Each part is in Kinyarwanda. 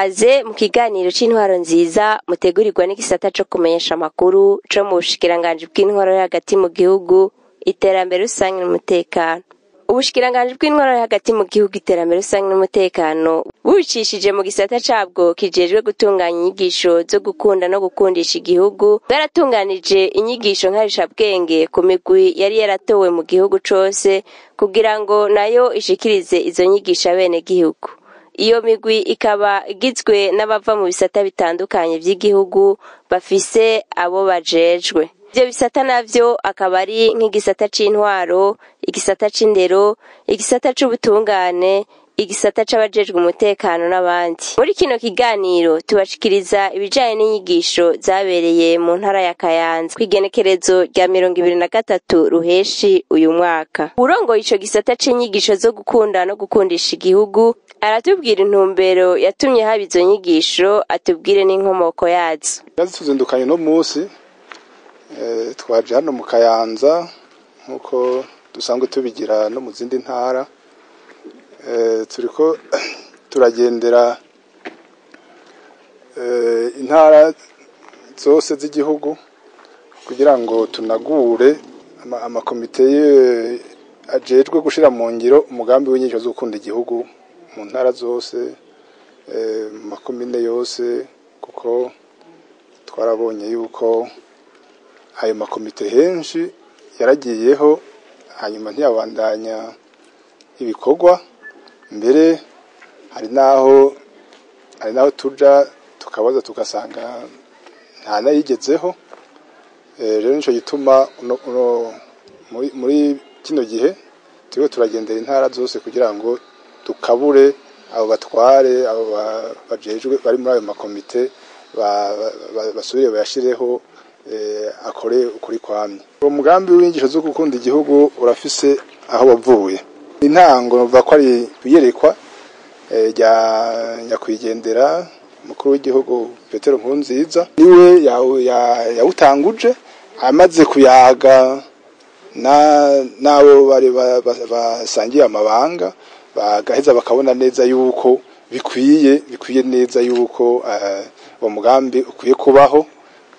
Kaze mu kiganiro c'intwaro nziza mutegurirwa n'igisata co kumenyesha amakuru co mu bushikiranganji bw'intwaro yo hagati mu gihugu iterambere rusange n'umutekano. Ubushikiranganji bw'intwaro yo hagati mu gihugu iterambere rusange n'umutekano bubicishije mu gisata cabwo kijejwe gutunganya inyigisho zo gukunda no gukundisha igihugu bwaratunganije inyigisho nkarishabwenge ku migwi yari yaratowe mu gihugu cose kugira ngo na yo ishikirize izo nyigisho abene gihugu iyo migwi ikaba igizwe n'abava mu bisata bitandukanye vy'igihugu bafise abo bajejwe. Ivyo bisata navyo akaba ari nk'igisata c'intwaro igisata c'indero igisata c'ubutungane igisata c'abajejwe umutekano n'abandi. Muri kino kiganiro tubashikiriza ibijanye n'inyigisho zabereye mu ntara ya kayanza. Kw'igenekerezo rya mirongo ibiri na gatatu ruheshi uyu mwaka. Urongoye ico gisata c'inyigisho zo gukunda no gukundisha igihugu aratubwira intumbero yatumye haba izo nyigisho atubwire n'inkomoko yazo. Tuzindukanye no musi eh, twaje hano mu Kayanza nk'uko dusanzwe tubigira no mu zindi ntara eh, turiko turagendera eh, intara zose z'igihugu kugira ngo tunagure ama- amakomite ajejwe gushira mu ngiro umugambi w'inyigisho zo gukunda igihugu. Mu ntara zose eh, mu makomine yose kuko twarabonye yuko ayo makomite henshi yaragiyeho hanyuma ntiyabandanya ibikorwa. Mbere hari n'aho hari n'aho tuja tukabaza tugasanga nta nayigezeho. Eh, rero nico gituma muri- kino gihe turiko turagendera intara zose kugira ngo dukabure abo batware abo ba- bajejwe bari muri ayo makomite ba- ba- basubire bayashireho eh, akore ukuri kwamye. Uwo mugambi w'inyigisho zo gukunda igihugu urafise aho wavuye. Intango novuga ko ari iyerekwa eh, rya nyakwigendera umukuru w'igihugu petero nkurunziza. Niwe yawu- ya- yawutanguje amaze kuyaga na nabo bari ba- ba- basangiye amabanga. Bagaheza bakabona neza yuko bikwiye bikwiye neza yuko eh, uwo mugambi ukwiye kubaho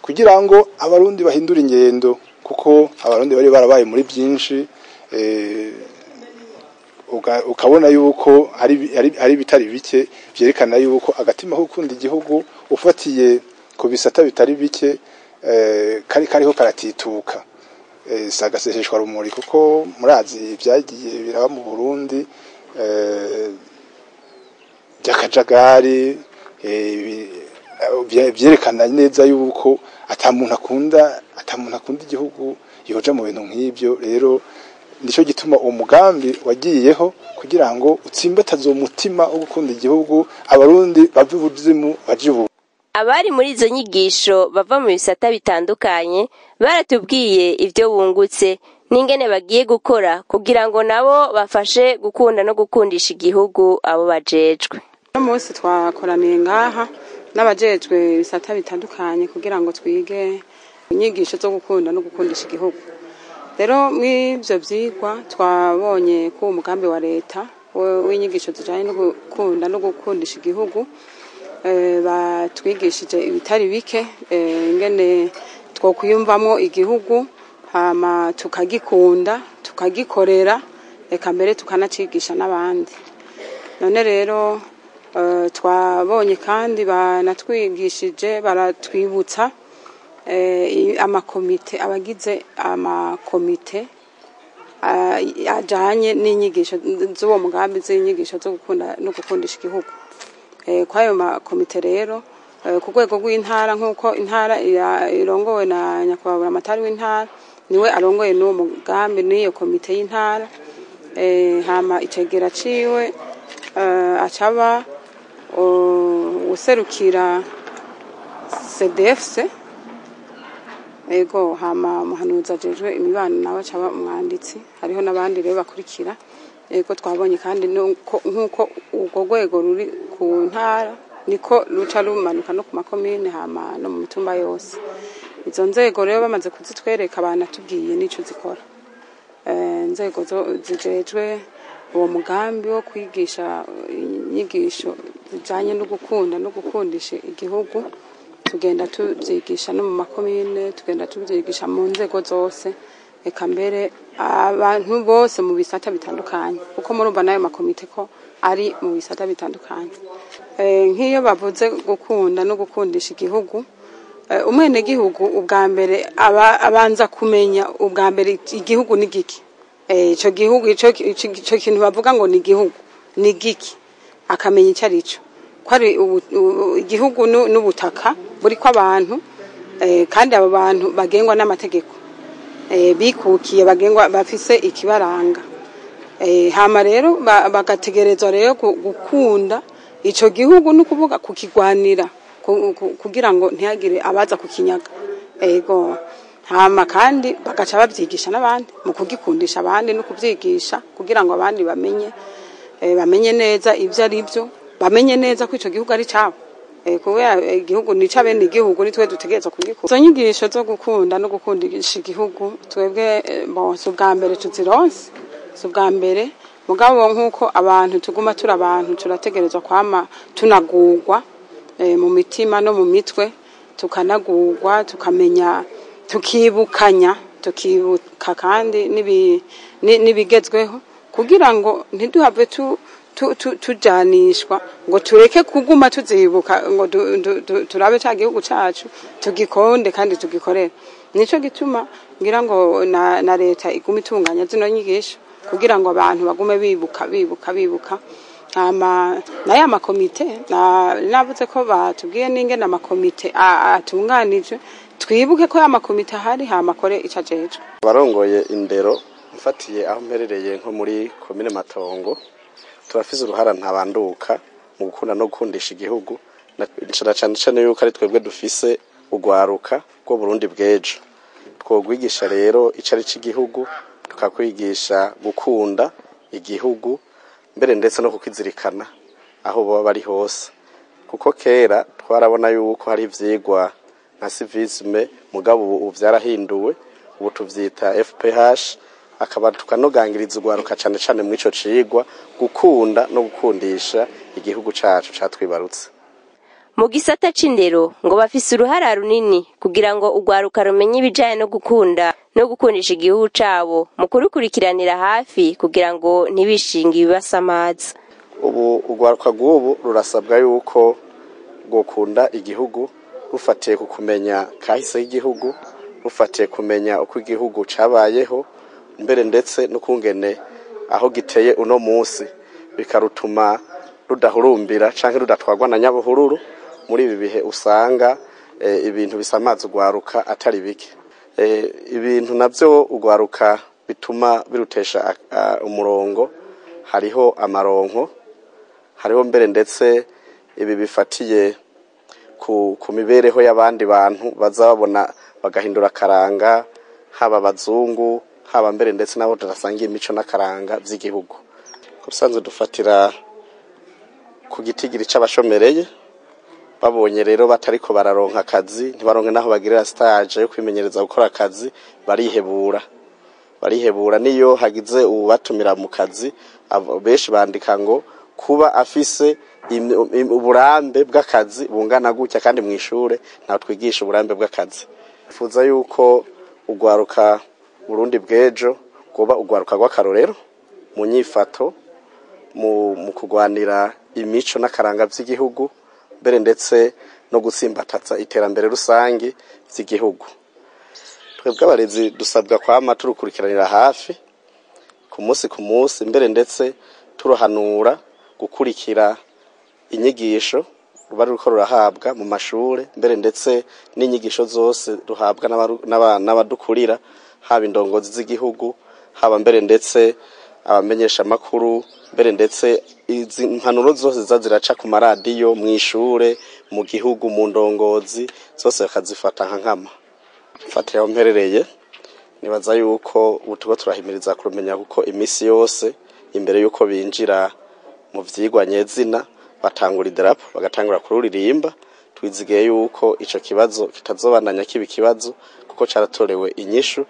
kugira ngo abarundi bahindure ingendo kuko abarundi bari barabaye muri byinshi eh, ukabona yuko hari bi- hari- hari bitari bike vyerekana yuko agatima ko gukunda igihugu ufatiye ku bisata bitari bike eh, kari kariho karatituka. Eh, sagaseseshwa rumuri kuko murazi ibyagiye biraba mu Burundi by'akajagari eh, bi- vye- vyerekana neza yuko ata muntu akunda ata muntu akunda igihugu yoja mu bintu nk'ivyo rero nico gituma uwo mugambi wagiyeho kugira ngo utsimbataze uwo mutima wo gukunda igihugu abarundi bave ibuzimu baje ibu abari muri izo nyigisho bava mu bisata bitandukanye baratubwiye ivyo bungutse. N'ingene bagiye gukora kugira ngo nabo bafashe gukunda no gukundisha igihugu abo bajejwe. Uno munsi twakoraniye ngaha n'abajejwe ibisata bitandukanye kugira ngo twige inyigisho zo gukunda no gukundisha igihugu. Rero mw'ivyo vyigwa twabonye ko umugambi wa leta w'inyigisho zijanye no gukunda no gukundisha igihugu eh, batwigishije ibitari bike eh, ingene twokwiyumvamwo igihugu hama tukagikunda tukagikorera eka mbere tukanacigisha n'abandi. None rero eh, twabonye kandi banatwigishije baratwibutsa eh, amakomite abagize amakomite ah, ajanye n'inyigisho z'uwo mugambi z'inyigisho zo gukunda no gukundisha igihugu. Eh, kwayo makomite rero eh, ku rwego rw'intara nk'uko intara irongowe na nyakubahwa amatari w'intara ni we arongoye n'uwo mugambi n'iyo komite y'intara eh, hama icegera ciwe eh, acaba uh, userukira cdfc ego hama umuhanuzi ajejwe imibano nawe acaba umwanditsi. Hariho n'abandi rero bakurikira. Ego twabonye kandi nk'uko urwo rwego ruri ku ntara niko ruca rumanuka no ku makomine hama no mu mitumba yose. Izo nzego rero bamaze kuzitwereka banatubwiye n'ico zikora. Eh, inzego zo- zijejwe uwo mugambi wo kwigisha inyigisho zijanye no gukunda no gukundisha igihugu. Tugenda tubyigisha no mu makomine tugenda tubyigisha mu nzego zose. Eka mbere abantu bose mu bisata bitandukanye. Kuko murumva n'ayo makomite ko ari mu bisata bitandukanye. Eh, nk'iyo bavuze gukunda no gukundisha igihugu Eh, umwenegihugu ubwa mbere aba abanza kumenya ubwa mbere igihugu ni giki? Eh, ico gihugu ico kintu bavuga ngo ni igihugu ni giki? Akamenya icyo ari cyo. Ko ari igihugu nu- n'ubutaka buri ko abantu eh, kandi abo bantu bagengwa n'amategeko. Eh, bikukiye bagengwa bafise ikibaranga. Eh, hama rero ba- bagategerezwa rero gu- gukunda ico gihugu no kuvuga kukigwanira. ku- ku- kugira ngo ntihagire abaza kukinyaga ego hama kandi bagaca babyigisha n'abandi mu kugikundisha abandi no kubyigisha kugira ngo abandi bamenye eh, bamenye neza ibyo ari byo bamenye neza ko ico gihugu ari cabo. Eh, kubera eh, igihugu ni bene igihugu ni twe dutegerezwa kugikunda. Izo nyigisho zo gukunda no gukundisha igihugu twebwe bon, si ubwa mbere tuzironse. Si ubwa mbere mugabo nk'uko abantu tuguma turi abantu turategerezwa kwama tunagurwa mu mitima no mu mitwe tukanagurwa tukamenya tukibukanya tukibuka kandi n'ibi- ni- n'ibigezweho kugira ngo ntiduhave tu tu- tu- tujanishwa ngo tureke kuguma tuzibuka ngo turabe ca gihugu cacu tugikonde kandi tugikorere. Nico gituma ngira ngo na, leta iguma itunganya zino nyigisho kugira ngo abantu bagume bibuka bibuka bibuka. Na yo amakomite na- navuze ko batubwiye n'ingene amakomite atunganije twibuke ko ya makomite ahari hama akore ico ajejwe. Abarongoye indero mfatiye aho mperereye nko muri komine matongo turafise uruhara ntabanduka mu gukunda no gukundisha igihugu na cane cane yuko ari twebwe dufise urwaruka rwo Burundi bw'ejo. Twogwigisha rero ico ari c'igihugu tukakwigisha gukunda igihugu mbere ndetse no kukizirikana aho baba bari hose. Kuko kera twarabona yuko hari ivyigwa nka civisme mugabo ubu vyarahinduwe ubu tuvyita FPH akaba tukanogangiriza urwaruka cane cane mu ico cigwa gukunda no gukundisha igihugu cacu catwibarutse. Mu gisata c'indero ngo bafise uruhara runini kugira ngo urwaruka rumenye ibijanye no gukunda no gukundisha igihugu cabo mu kurukurikiranira hafi kugira ngo ntibishinge ibibasamaza. Ubu urwaruka rw'ubu rurasabwa yuko rwokunda igihugu rufatiye ku kumenya kahise k'igihugu rufatiye kumenya uko igihugu cabayeho mbere ndetse n'ukungene aho giteye uno munsi. Bikarutuma rudahurumbira canke rudatwarwa na nyabuhururu muri ibi bihe usanga eh, ibintu bisamaza urwaruka atari bike. Ibintu navyo urwaruka bituma birutesha a- a- umurongo. Hariho amaronko hariho mbere ndetse ibi bifatiye ku, ku mibereho y'abandi bantu baza babona bagahindura akaranga haba abazungu haba mbere ndetse n'abo tudasangiye imico n'akaranga vy'igihugu ubusanzwe dufatira ku gitigiri c'abashomereye babonye rero batariko bararonka akazi ntibaronke naho bagirira stage yo kwimenyereza gukora akazi barihebura. Barihebura niyo hagize ubatumira mu kazi benshi bandika ngo kuba afise uburambe bw'akazi bungana gutya kandi mu ishure ntawe twigisha uburambe bw'akazi. Fuza yuko urwaruka Burundi bw'ejo kuba urwaruka rw'akarorero mu nyifato mu, kugwanira imico n'akaranga vy'igihugu mbere ndetse no gutsimbataza iterambere rusange vy'igihugu twebwe abarezi dusabwa kwama turukurikiranira hafi ku munsi ku munsi mbere ndetse turuhanura gukurikira inyigisho ruba ruriko rurahabwa mu mashure mbere ndetse n'inyigisho zose ruhabwa n'abadukurira haba indongozi z'igihugu haba mbere ndetse abamenyesha amakuru mbere ndetse izi mpanuro zose ziza ziraca ku maradiyo mu ishure mu gihugu mu ndongozi zose bakazifata nka nkama. Fatira aho mperereye nibaza yuko ubu turiko turahimiriza kurumenya kuko iminsi yose imbere yuko binjira mu vyigwa nyezina batangura idarapo bagatangura kururirimba twizigiye yuko ico kibazo kitazobandanya kiba ikibazo kuko caratorewe inyishu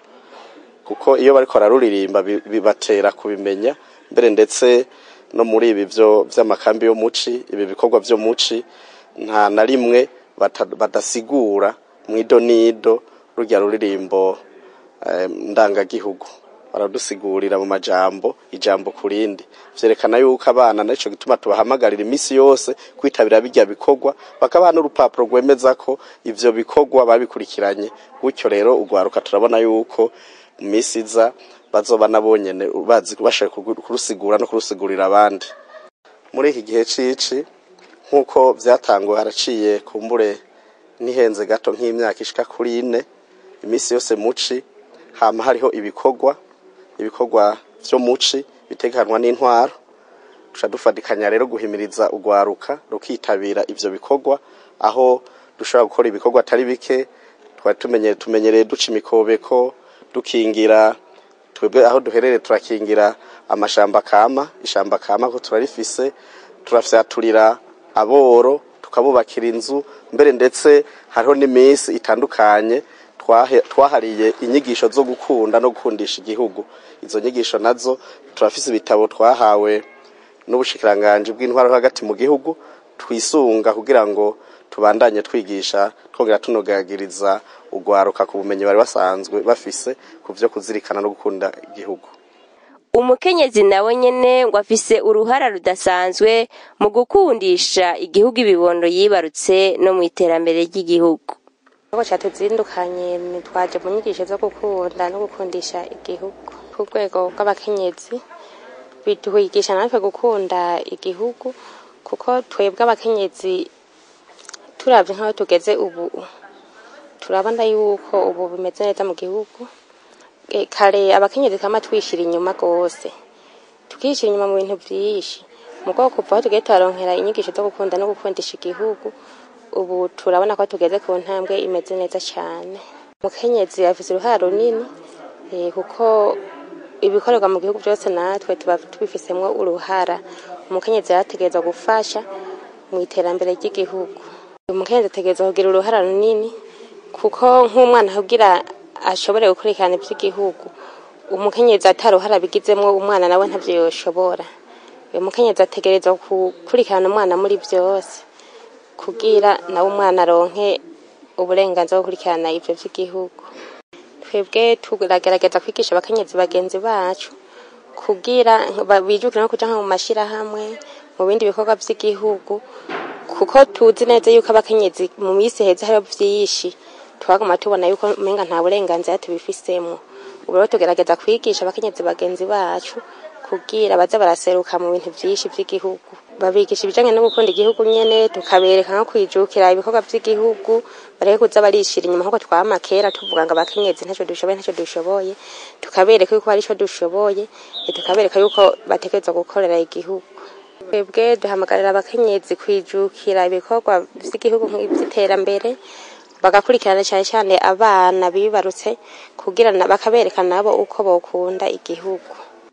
kuko iyo bariko bararuririmba bi- bibatera kubimenya mbere ndetse no muri ibi byo vy'amakambi yo muci ibi bikorwa vyo muci nta na rimwe badasigura mwido nido rurya ruririmbo ndangagihugu. Baradusigurira mu majambo ijambo kurindi vyerekana yuko abana naco gituma tubahamagarira imisi yose kwitabira bijya bikorwa bakabaha n'urupapuro rwemeza ko ivyo bikorwa babikurikiranye. Gutyo rero ugwaruka turabona yuko mu misi iza bazoba nabonyene bazi bashoboye kurusigura no kurusigurira abandi. Muri iki gihe cici nk'uko vyatanguwe haraciye kumbure nihenze gato nk'imyaka ishika kuri ine imisi yose muci hama hariho ibikorwa ibikorwa vyo muci biteganwa n'intwaro. Duca dufatikanya rero guhimiriza ugwaruka rukitabira ivyo bikorwa aho dushobora gukora ibikorwa atari bike twari tumenyere tumenyereye duca imikobeko dukingira twebwe aho duherereye turakingira amashamba kama ishamba kama ko turarifise turafyaturira aboro tukabubakira inzu mbere ndetse hariho n'iminsi itandukanye twahariye inyigisho zo gukunda no gukundisha igihugu. Izo nyigisho na zo turafise ibitabo twahawe n'ubushikiranganji bw'intwaro hagati mu gihugu twisunga kugira ngo tubandanye twigisha twongera tunogagiriza ugwaruka ku bumenyi bari basanzwe bafise ku vyo kuzirikana no gukunda igihugu. Umukenyezi nawe nyene ngo afise uruhara rudasanzwe mu gukundisha igihugu ibibondo yibarutse no mu iterambere ry'igihugu. Igihugu cyatuzindukanye twaje mu nyigisho zo gukunda no gukundisha igihugu. Ku rwego rw'abakenyezi bitwigisha natwe gukunda igihugu kuko twebwe abakenyezi turavye nk'aho tugeze ubu. Turabona yuko ubu bimeze neza mu gihugu. E, kare abakenyezi kama twishira inyuma gose tukishira inyuma mu bintu vyinshi. Mu bwoko kuva aho tugiye turaronkera inyigisho zo gukunda no gukundisha igihugu ubu turabona ko tugeze ku ntambwe imeze neza cyane. Umukenyezi afise uruhare runini eh, kuko ibikorerwa mu gihugu byose natwe tuba tubifisemwo uruhara. Umukenyezi yarategerezwa gufasha mu iterambere ry'igihugu. Umukenyezi ategerezwa kugira uruhara runini kuko nk'umwana kugira ashobore gukurikirana iby'igihugu umukenyezi ataruhara abigizemwo umwana nawe ntavyo yoshobora uyu mukenyezi ategerezwa gukurikirana umwana muri byose kugira nawe umwana aronke uburenganzira bwo gukurikirana ivyo vy'igihugu. Twebwe turagerageza kwigisha abakenyezi bagenzi bacu kugira bijukire no kuja nko mu mashirahamwe mu bindi bikorwa vy'igihugu kuko tuzi neza yuko abakenyezi mu minsi heza hariho vyinshi. Twaguma tubona yuko umenga nta burenganzira tubifisemwo ubu rero tugerageza kwigisha abakenyezi bagenzi bacu kugira baze baraseruka mu bintu vyinshi vy'igihugu. Babigisha ibijanye no gukunda igihugu nyene tukabereka nko kwijukira ibikorwa vy'igihugu bareke kuza barishira inyuma nk'uko twama kera tuvuga ngo abakenyezi ntaco dushoboye ntaco dushoboye. Tukabereka yuko hari ico dushoboye tukabereka yuko bategerezwa gukorera igihugu. Twebwe duhamagarira abakenyezi kwijukira ibikorwa vy'igihugu nk'ivy'iterambere bagakurikirana cyane cyane abana bibarutse kugira bakabereka nabo uko bokunda igihugu.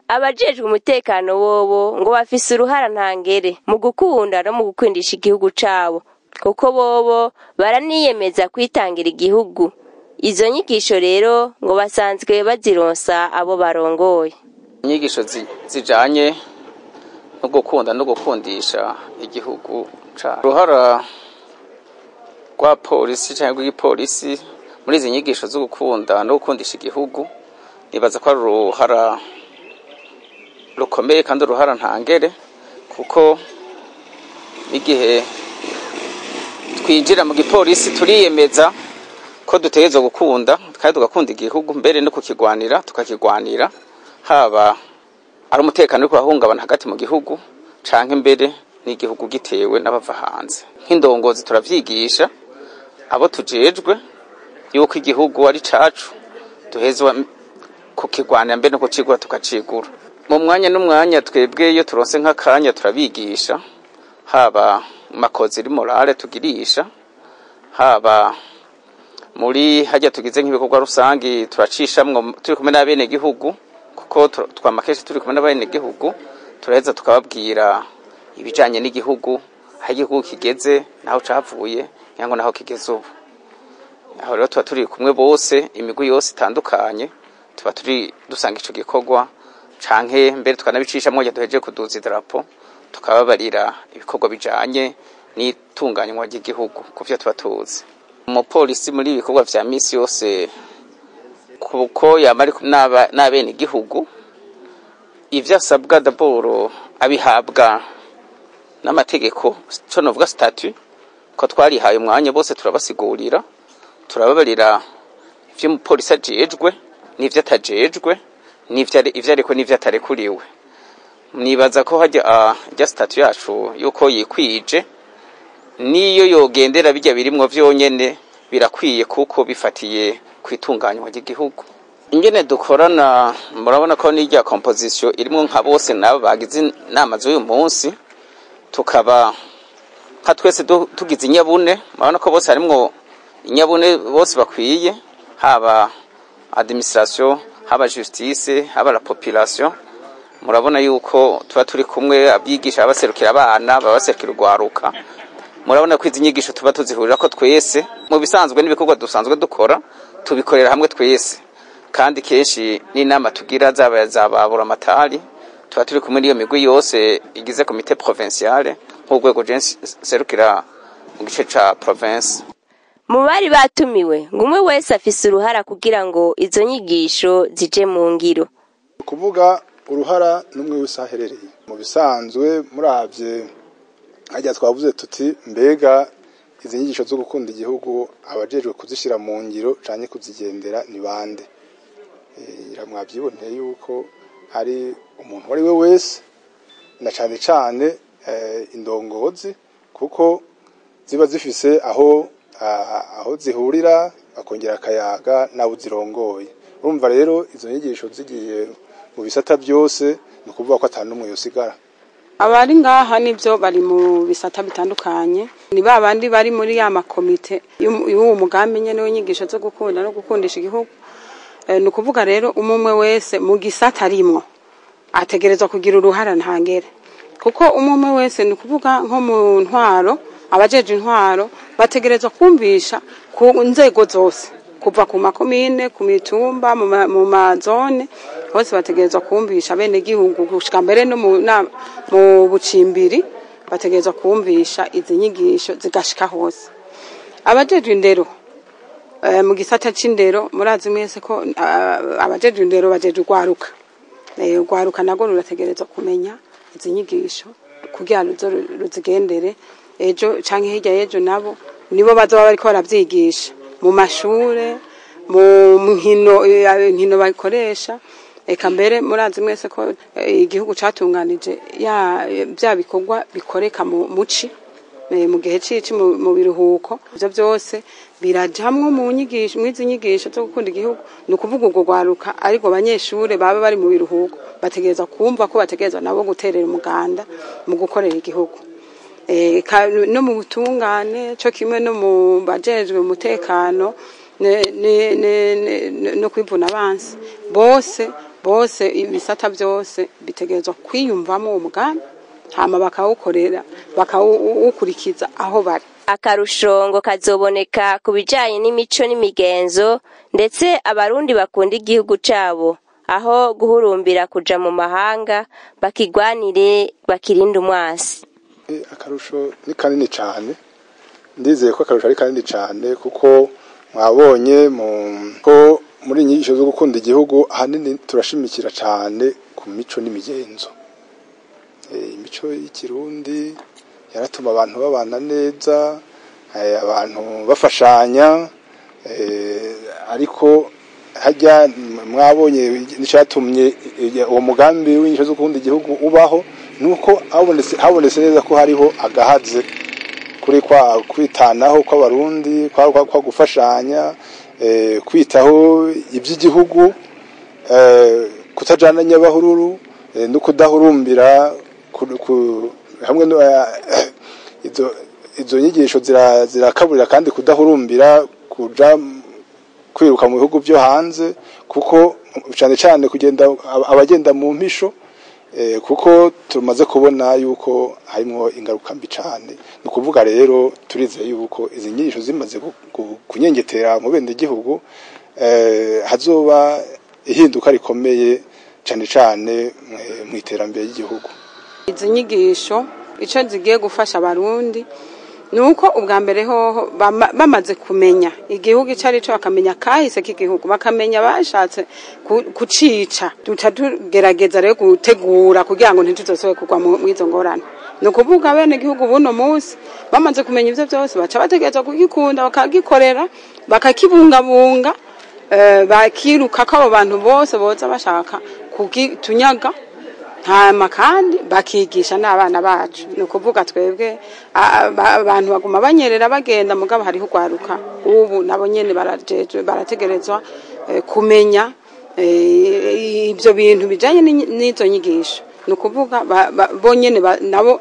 Abajejwe umutekano bobo ngo bafise uruhara ntangere mu gukunda no mu gukundisha igihugu cabo kuko bobo baraniyemeza kwitangira igihugu. Izo nyigisho rero ngo basanzwe bazironsa abo barongoye. Inyigisho zi- zijanye no gukunda no gukundisha igihugu cacu uruhara rwa polisi cyangwa rw'igipolisi muri izi nyigisho zo gukunda no gukundisha igihugu nibaza ko ari uruhara rukomeye kandi uruhara ntangere kuko igihe twinjira mu gipolisi turiyemeza ko dutegerezwa gukunda kandi tugakunda igihugu mbere no kukigwanira tukakigwanira haba ari umutekano uri kurahungabana hagati mu gihugu canke mbere n'igihugu gitewe n'abava hanze. Nk'indongozi turavyigisha abo tujejwe yuko igihugu ari cacu duhezwa kukigwanira mbere no kucigura tukacigura mu mwanya n'umwanya twebwe iyo turonse nk'akanya turabigisha haba makoziri morale tugirisha haba muri hajya tugize nk'ibikorwa rusangi turacishamwo turi kumwe n'abene gihugu kuko twama kenshi turi kumwe n'abene gihugu turaheza tukababwira ibijanye n'igihugu aho igihugu kigeze naho cavuye cyangwa naho kigeze ubu. Aho rero tuba turi kumwe bose imigwi yose itandukanye tuba turi dusanga ico gikorwa canke mbere tukanabicishamwo igihe duhejeje kuduza idarapo tukababarira ibikorwa bijanye n'itunganywa ry'igihugu ku vyo tuba tuzi. Umupolisi muri ibi bikorwa vya misi yose kuko yama ari kumwe n'aba- n'abene igihugu ivyo asabwa daboro abihabwa n'amategeko. Co novuga statut ko twarihaye umwanya bose turabasigurira turababarira ivyo umupolisi ajejwe n'ivyo atajejwe ivyo ariko n'ivyo atarekuriwe. Nibaza ko hajya rya statut yacu yuko yikwije niyo yogendera bijya birimwo vyonyene birakwiye kuko bifatiye ku itunganywa ry'igihugu ingene dukorana murabona ko n'irya composition irimwo nka bose nabo bagize inama z'uyu munsi tukaba nka twese tugize inyabune murabona ko bose harimwo inyabune bose bakwiye haba administration haba justice haba la population. Murabona yuko tuba turi kumwe abigisha abaserukira abana babaserukira urwaruka. Murabona ko izi nyigisho tuba tuzihurira ko twese mu bisanzwe n'ibikorwa dusanzwe dukora tubikorera hamwe twese. Kandi kenshi n'inama tugira zaba zababura amatari tuba turi kumwe n'iyo migwi yose igize komite provinciale nk'urwego serukira mu gice ca province. Mu bari batumiwe ngo umwe wese afise uruhara kugira ngo izo nyigisho zije mu ngiro. Kuvuga uruhara n'umwe wese aherereye. Mu bisanzwe muravye hajya twavuze tuti mbega izi nyigisho zo gukunda igihugu abajejwe kuzishyira mu ngiro canke kuzigendera ni bande? Eh, mwavyiboneye yuko hari umuntu uwo ari we wese na cane cane eh, indongozi kuko ziba zifise aho ah, aho zihurira bakongera akayaga n'abo zirongoye. Urumva rero izo nyigisho zigiye mu bisata byose ni ukuvuga ko atanu n'umwe yosigara. Abari ngaha ni byo bari mu bisata bitandukanye. Ni ba bandi bari muri ya makomite y'uwo mugambi nyene w'inyigisho zo gukunda no gukundisha igihugu. Eh, ni ukuvuga rero umwe wese mu gisata arimwo ategerezwa kugira uruhara ntangere. Kuko umwe wese ni ukuvuga nko mu ntwaro abajeje intwaro bategerezwa kumvisha ku nzego zose. Kuva ku makomine ku mitumba mu ma- mu mazone bose bategerezwa kumvisha bene gihugu gushika mbere no mu bucimbiri bategerezwa kumvisha izi nyigisho zigashika hose. Abajeje indero eh, mu gisata c'indero murazi mwese ko ah, abajeje indero bajeje urwaruka Eh, urwaruka narwo rurategerezwa kumenya izi nyigisho kugira ruzo ruzigendere. Ejo canke hirya y'ejo nabo nibo bazoba bariko baravyigisha mu mashure mu nkino eh, bakoresha. Eka mbere murazi mwese ko eh, igihugu catunganije ya bya bikorwa bikoreka mu muci eh, mu gihe cici mu mu biruhuko. Ivyo byose birajamwo mu nyigisho mwizi nyigisho zo gukunda igihugu ni ukuvuga urwo rwaruka ariko abanyeshure baba bari mu biruhuko. Bategereza kumva ko bategerezwa nabo guterera umuganda mu gukorera igihugu. No mu butungane cyo kimwe no mu bajejwe umutekano no kwivuna abansi. Bose bose ibisata byose bitegerezwa kwiyumvamo uwo mugambi hama bakawukorera bakawukurikiza aho bari. Akarusho ngo kazoboneka ku bijanye n'imico n'imigenzo ndetse abarundi bakunda igihugu cabo. Aho guhurumbira kuja mu mahanga bakigwanire bakirinde umwasi. Eh, akarusho ni kanini cyane. Ndizeye ko akarusho ari kanini cyane kuko mwabonye mu ko muri inyigisho zo gukunda igihugu ahanini turashimikira cyane ku mico n'imigenzo. Eh, imico y'ikirundi yaratuma abantu babana neza eh, abantu bafashanya eh, ariko hajya mwabonye n'icyatumye uwo mugambi w'inyigisho zo gukunda igihugu ubaho nuko habonetse neza ko hariho agahaze kuri kwa kwitanaho kw'abarundi kwa, gufashanya eh, kwitaho iby'igihugu eh, kutajana nyabahururu eh, no kudahurumbira ku, ku, hamwe izo nyigisho zira- zirakaburira kandi kudahurumbira kuja kwiruka mu bihugu byo hanze kuko cyane cyane kugenda ab- abagenda mu mpisho kuko tumaze kubona yuko harimo ingaruka mbi cyane ni ukuvuga rero turizeye yuko izi nyigisho zimaze kunyengetera mu bende gihugu eh, hazoba ihinduka rikomeye cyane cyane eh, mu iterambere ry'igihugu. Izi nyigisho icyo zigiye gufasha abarundi ni uko ubwa mbere hoho bama- bamaze kumenya. Igihugu icyo ari cyo bakamenya kahise k'igihugu. Bakamenya bashatse ku- kucica. Duca tugerageza rero gutegura kugira ngo ntituzosobe kugwa mu izo ngorane. Ni ukuvuga bene igihugu buno munsi bamaze kumenya ibyo byose baca bategereza kugikunda bakagikorera bakakibungabunga eh, bakiruka ko abo bantu bose boza bashaka kugitunyaga hama kandi bakigisha n'abana bacu. Ni ukuvuga twebwe abantu baguma banyerera bagenda mugabo hariho urwaruka. Ubu nabo barajejwe barategerezwa eh, kumenya eh, ibyo bintu bijanye n'inyi- n'izo nyigisho. Ni ukuvuga ba- nabo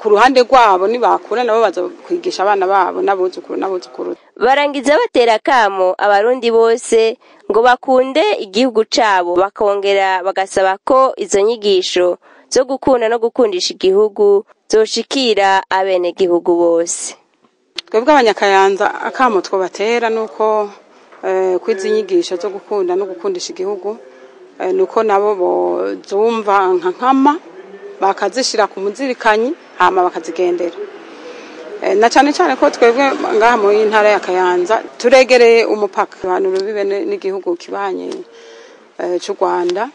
ku ruhande rwabo nibakura nabo baza kwigisha abana babo n'abuzukuru n'abuzukuru. Barangiza batera akamo abarundi bose ngo bakunde igihugu cabo. Bakongera bagasaba ko izo nyigisho zo gukunda no gukundisha igihugu zoshikira abenegihugu bose. Twebwe abanyakayanza akamo twobatera nuko eh, kwizi nyigisho zo gukunda no gukundisha igihugu eh, nuko nabo bozumva nka nkama bakazishira ku muzirikanyi hama bakazigendera. Na cyane cyane ko twebwe ngaha mu ntara ya Kayanza turegereye umupaka. Abantu rubibe ni- n'igihugu kibanye eh, cy'u Rwanda.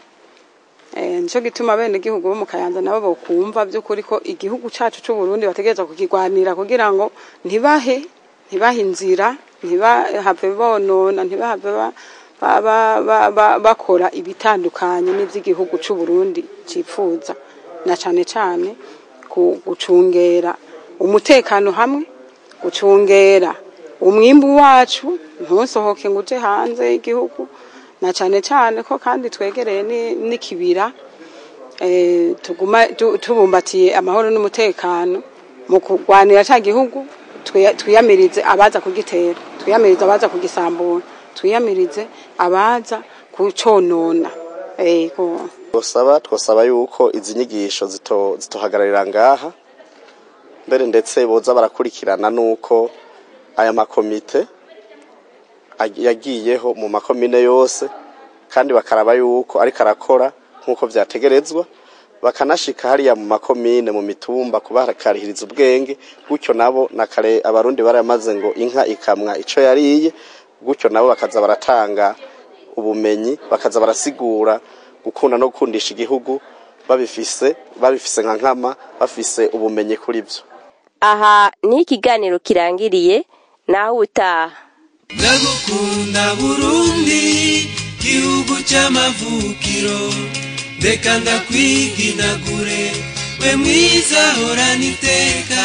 Eh, nico gituma bene igihugu bo mu Kayanza nabo bokumva by'ukuri ko igihugu cacu c'u Burundi bategereza kukigwanira kugira ngo ntibahe ntibahe inzira ntibahave bonona ntibahave ba- ba- ba- ba- ba- bakora ibitandukanye n'ivy'igihugu c'u Burundi cipfuza. Na cane cane ku gucungera umutekano hamwe gucungera umwimbu wacu ntusohoke ngo uje hanze y'igihugu na cane cane ko kandi twegereye ni- n'ikibira eh, tuguma tu- tubumbatiye amahoro n'umutekano mu kurwanira ca gihugu twiya- twiyamirize abaza kugitera twiyamirize abaza kugisambura twiyamirize abaza kuconona. Ego twosaba twosaba yuko izi nyigisho zito zitohagararira ngaha. Mbere ndetse boza barakurikirana nuko aya makomite ag- yagiyeho mu makomine yose kandi bakaraba yuko ariko arakora nk'uko vyategerezwa bakanashika hariya mu makomine mu mitumba kubakarihiriza ubwenge gutyo nabo nakare abarundi baramaze ngo inka ikamwa ico yariye gutyo nabo bakaza baratanga ubumenyi bakaza barasigura gukunda no gukundisha igihugu babifise babifise nka nkama bafise ubumenyi kuri vyo aha ni ikiganiro kirangiriye naho utaha. Ndagukunda burundi gihugu cy'amavukiro. Reka ndakwiginagure we mwiza horana iteka